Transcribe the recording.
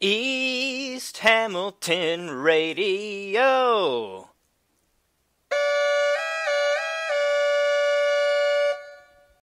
East Hamilton Radio.